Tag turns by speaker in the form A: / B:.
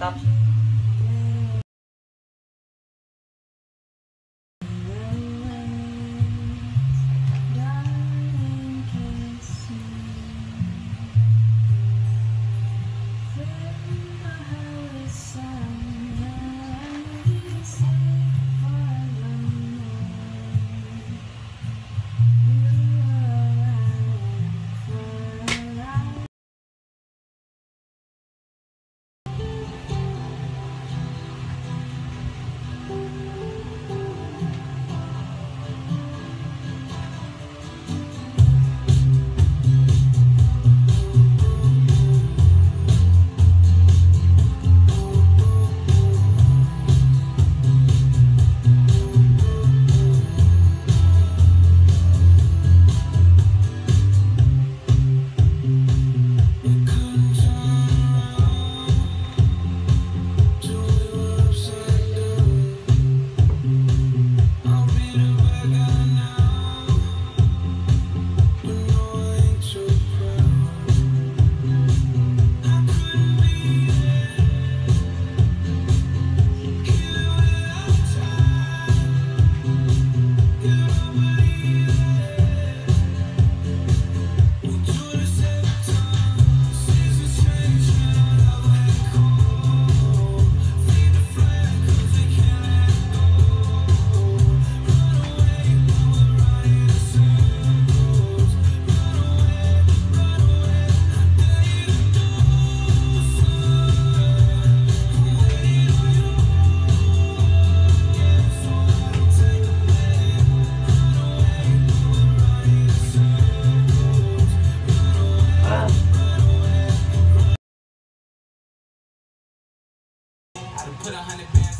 A: 납
B: Put a hundred bands.